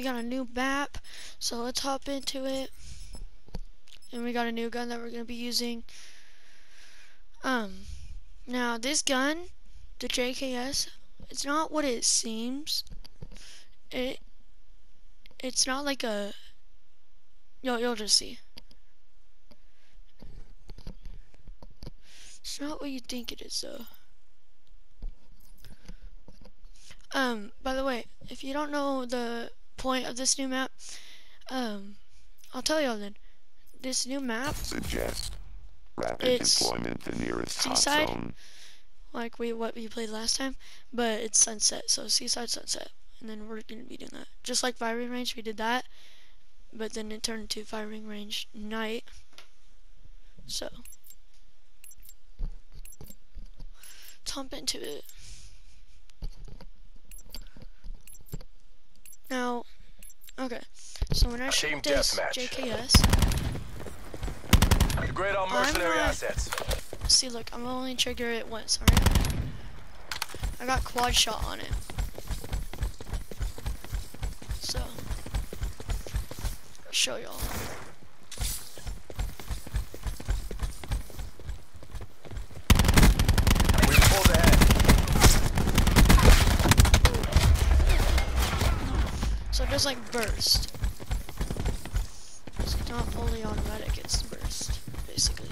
we got a new map, so let's hop into it. And we got a new gun that we're gonna be using. Um, now this gun, the JKS, it's not what it seems. It, it's not like a. You'll you'll just see. It's not what you think it is, though. Um, by the way, if you don't know the point of this new map, um, I'll tell y'all then. This new map Suggest rapid It's deployment to nearest seaside. zone. like we what we played last time, but it's sunset, so seaside sunset, and then we're gonna be doing that. Just like firing range, we did that, but then it turned to firing range night. So let's hop into it. Now, okay, so when I shoot this deathmatch. JKS, Upgrade all mercenary not- assets. See, look, I'm only trigger it once, alright? I got quad shot on it. So, show y'all. So it does like burst. It's not fully automatic, it's burst, basically.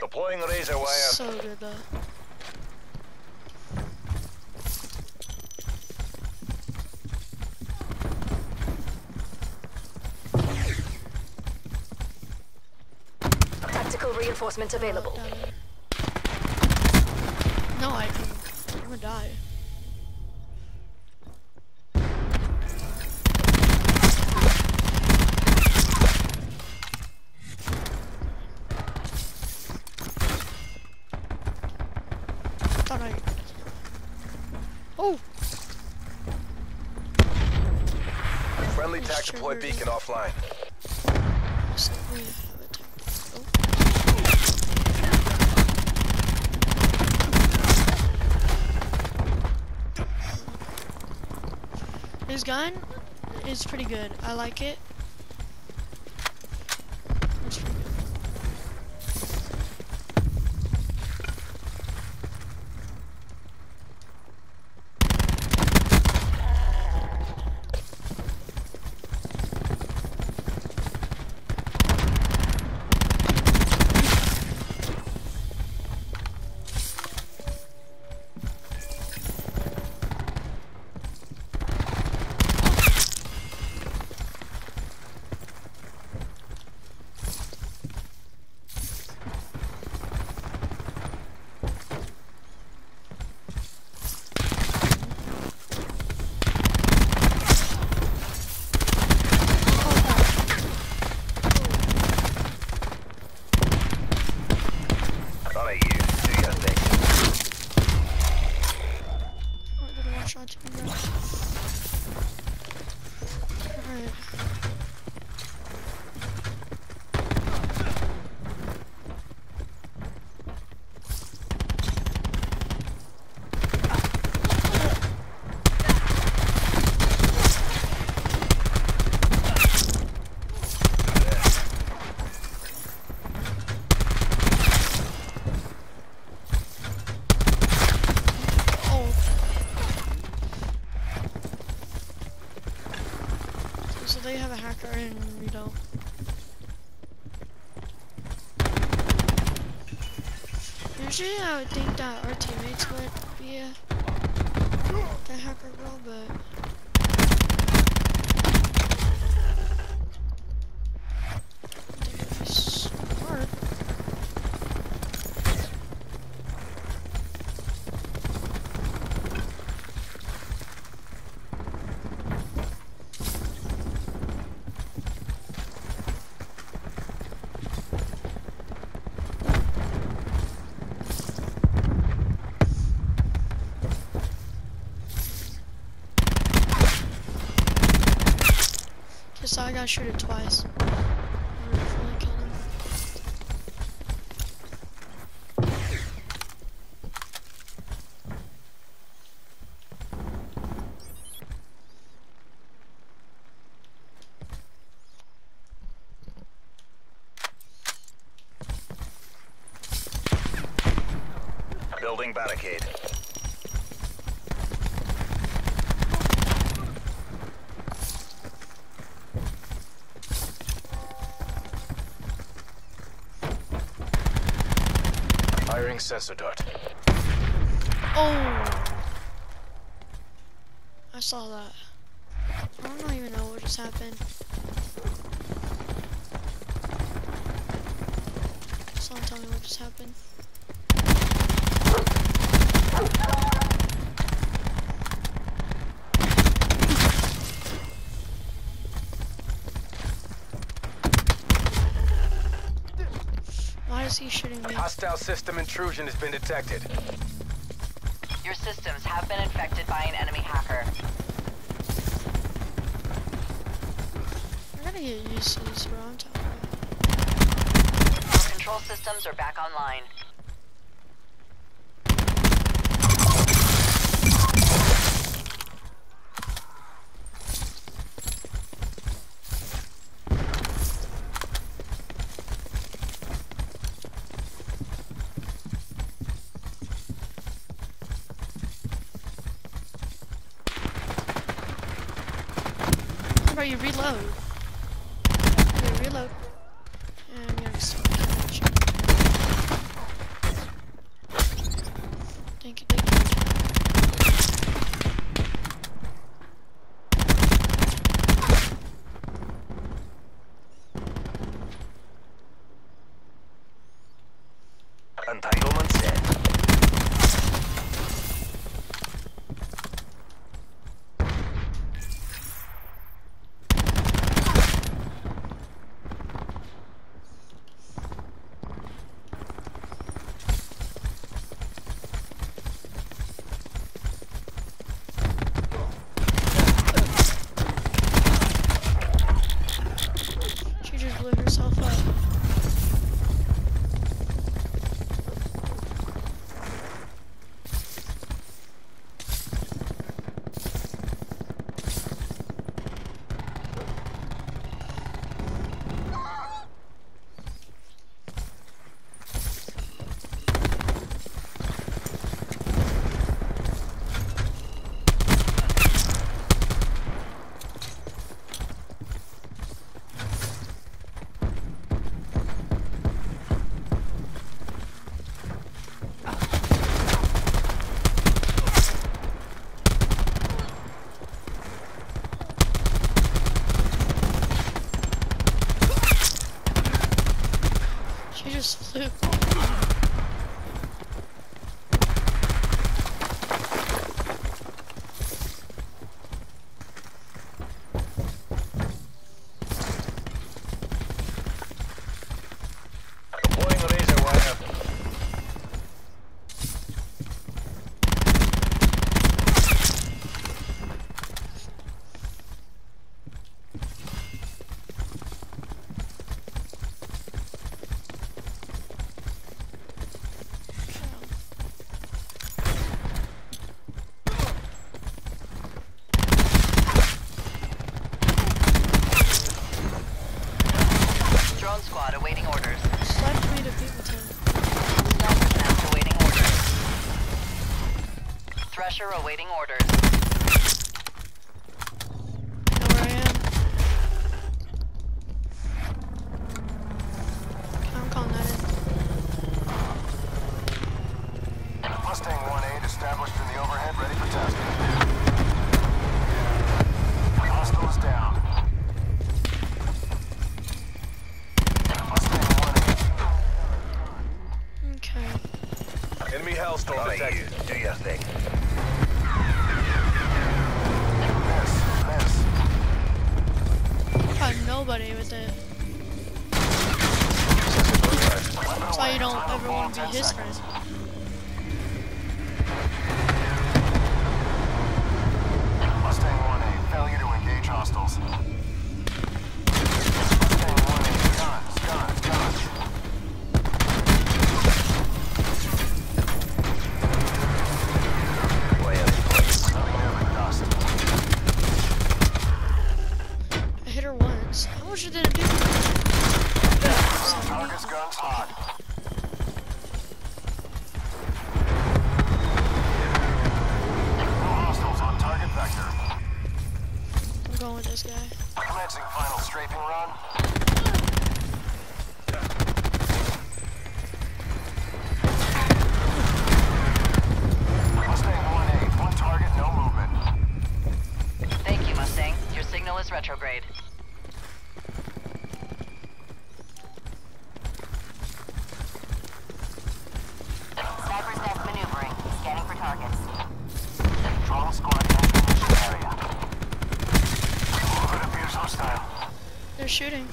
Deploying razor wire. So good though. Tactical reinforcements available. Down. No, I can. I'm gonna die. Deploy beacon offline. His gun is pretty good. I like it. It's pretty good. Not at you. Do your thing. Oh, I did a one shot to me, bro. Alright. Oh. So they have a hacker and we don't. Usually I would think that our teammates I shot shoot it twice. Building barricade. Firing sensor dart. Oh! I saw that. I don't even know what just happened. Someone tell me what just happened. Is he shooting me? Hostile system intrusion has been detected. Your systems have been infected by an enemy hacker. I gotta get used to this bro. I'm talking about. Your control systems are back online. Bro, you reload. You reload. And I'm gonna start damage. Thank you, thank you. Entanglement set. She just blew herself up. She just flew. Deploying razor wire. Drone squad awaiting orders. Select me to Beaverton. Sniper nest awaiting orders. Thresher awaiting orders. shooting.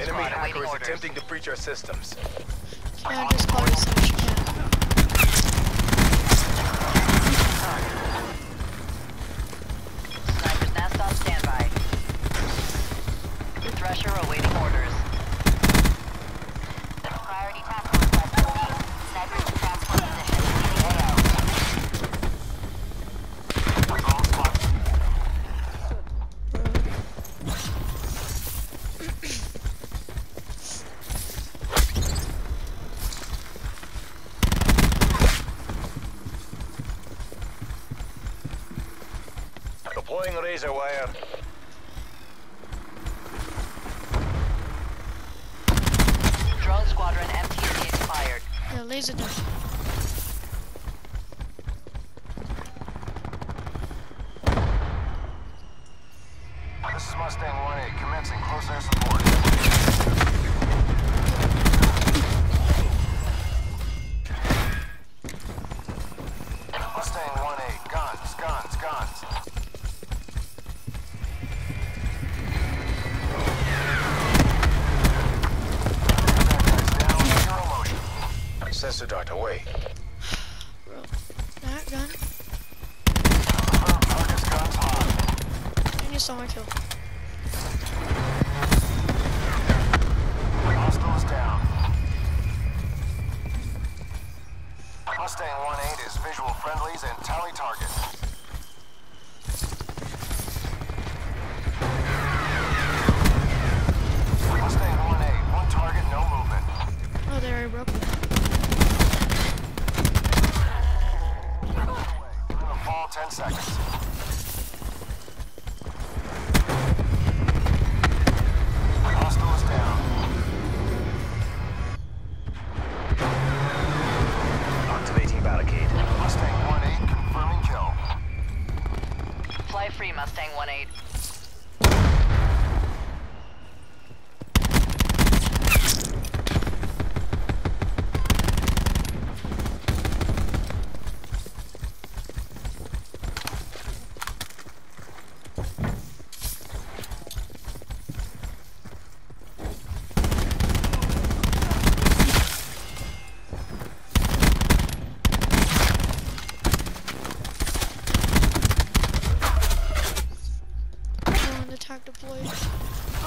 Enemy hacker is attempting to breach our systems. Can I just call you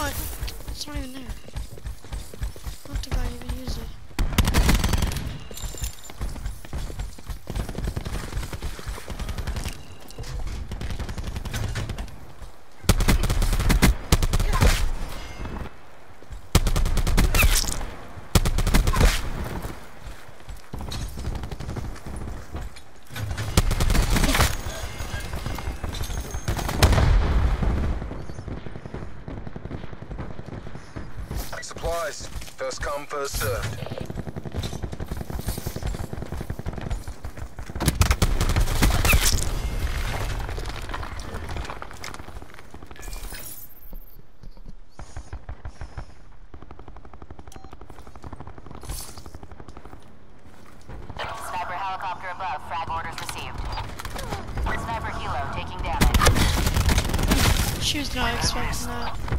it. It's not even there. First served. Sniper helicopter above. Frag orders received. Sniper Hilo taking damage. She was not expecting that.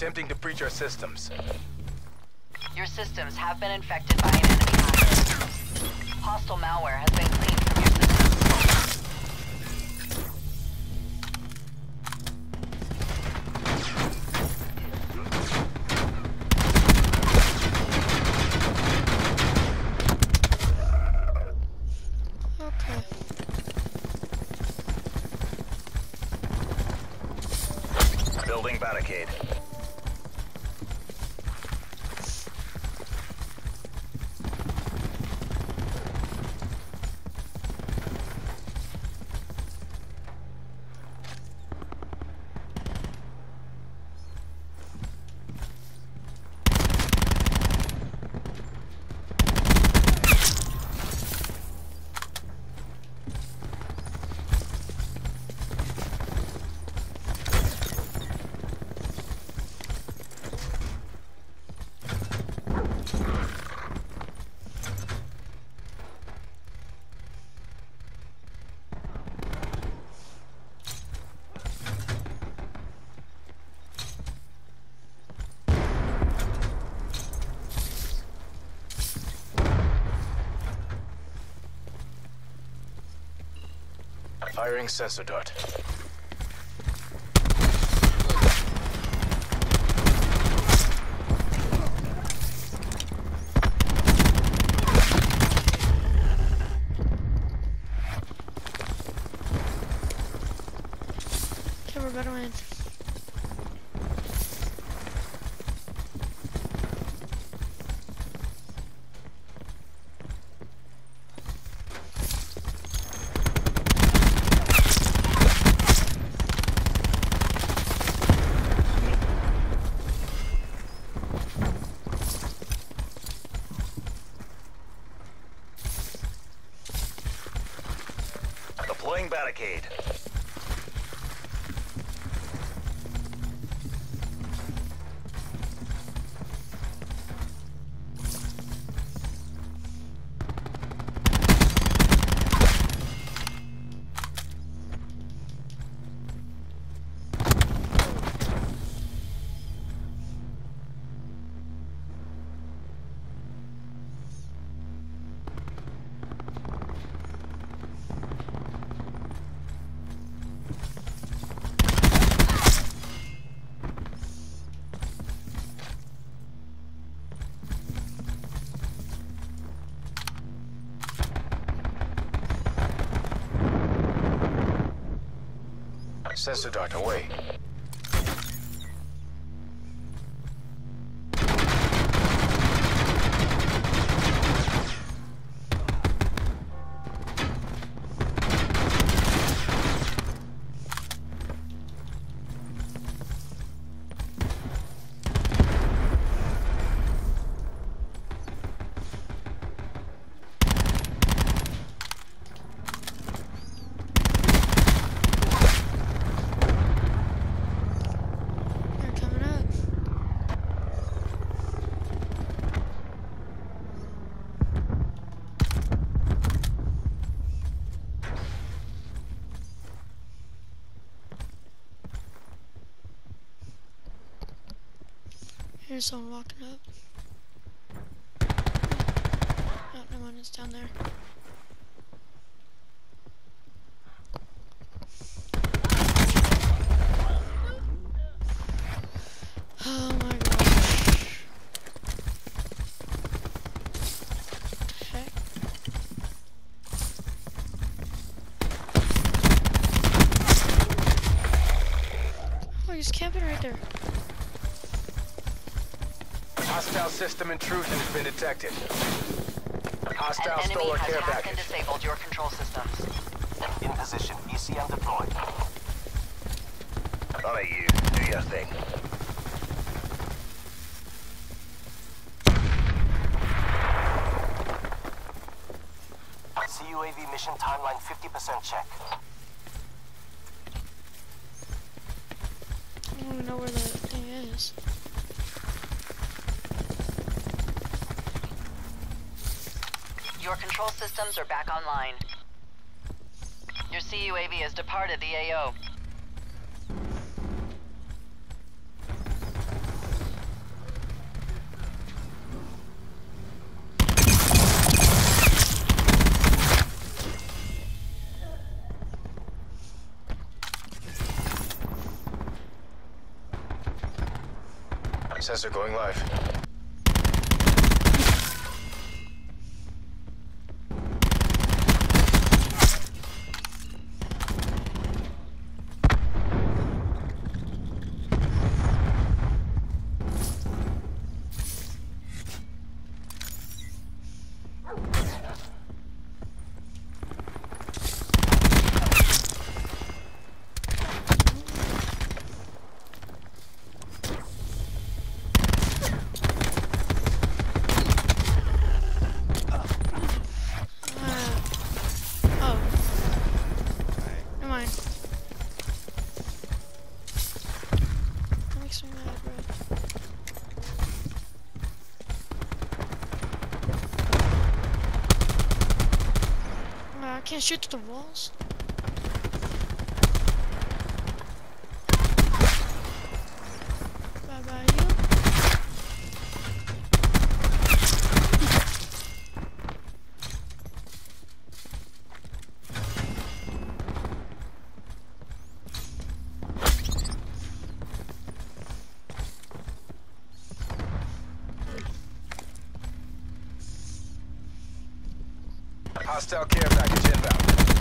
attempting to breach our systems. Your systems have been infected by an enemy hacker. Hostile malware has been cleaned from your Building barricade. Firing sensor dart. Deploying barricade. Sedat, way. There's someone walking up. Oh, no one is down there. system intrusion has been detected. Hostile An enemy has hacked package. and disabled your control systems. In position. ECM deployed. All right, you. Do your thing. CUAV mission timeline 50% check. Your control systems are back online. Your CUAV has departed the AO. Sensor going live. shit the walls? Hostile care package inbound.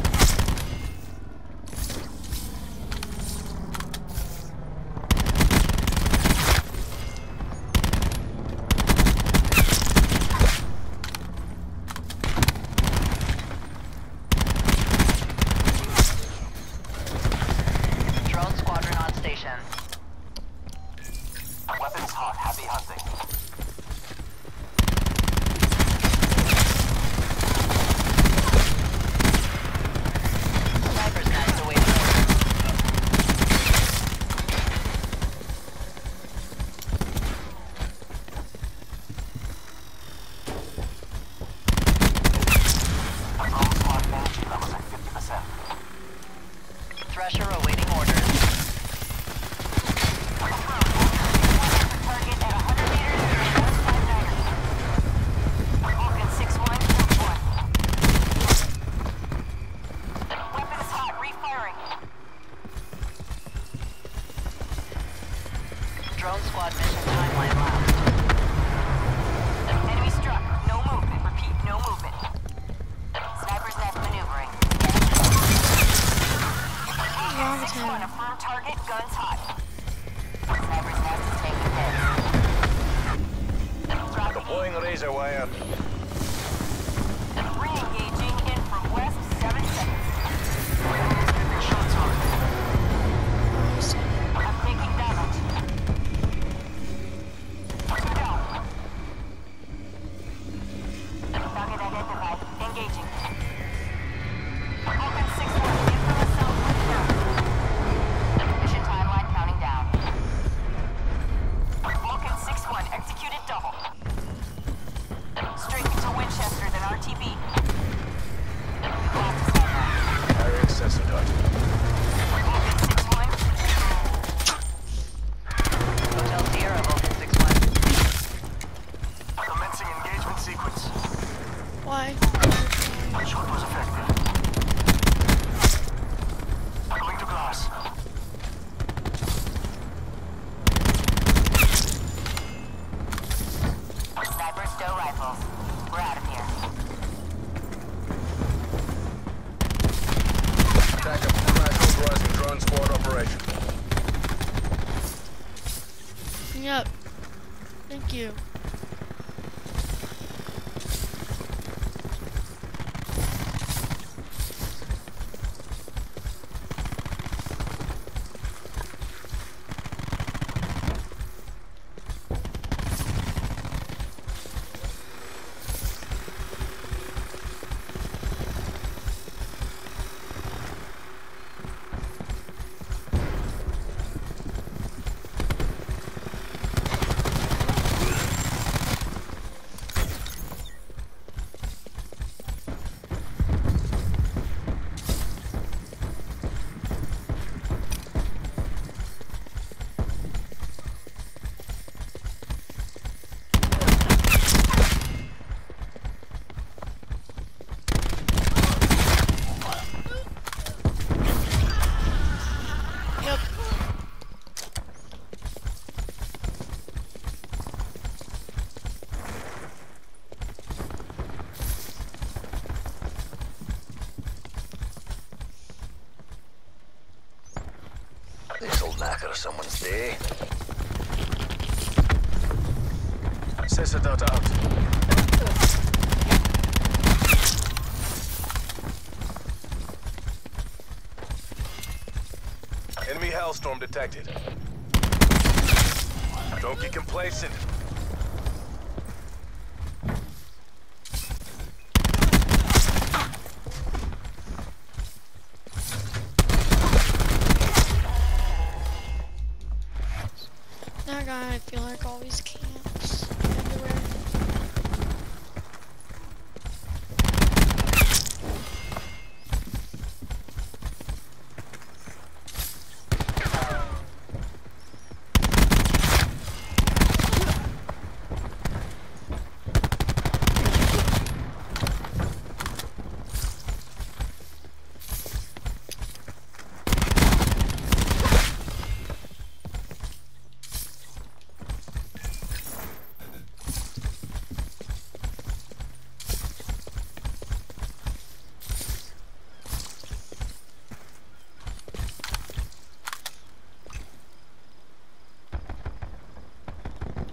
Thank you. Someone's day. Out. Enemy Hellstorm detected. Don't get complacent. Feel like always camps everywhere.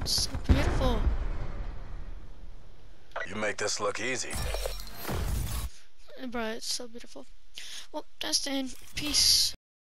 It's so beautiful. You make this look easy. Bro, it's so beautiful. Well, that's the end. Peace.